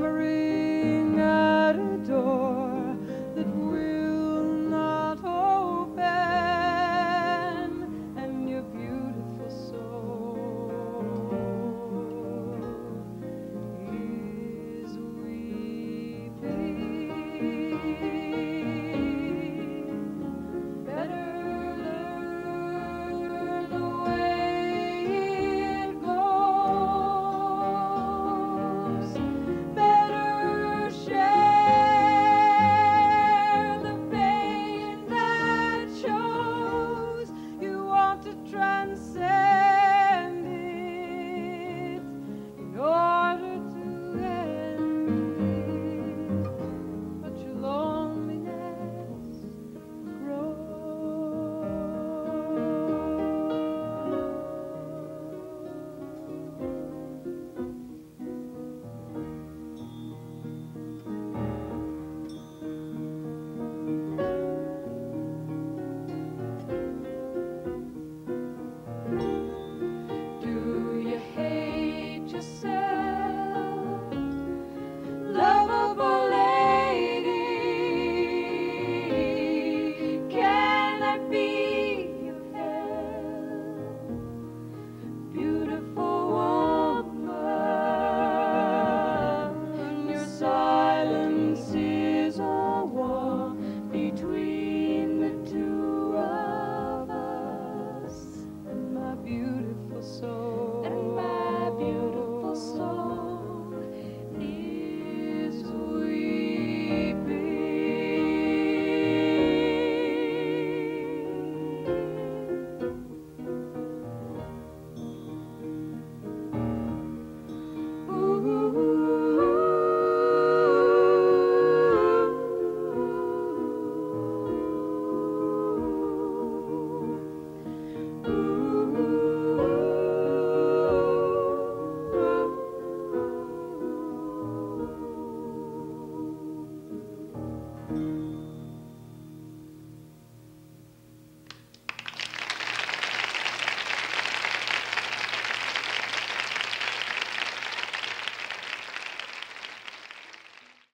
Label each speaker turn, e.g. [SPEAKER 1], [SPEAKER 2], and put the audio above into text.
[SPEAKER 1] memory.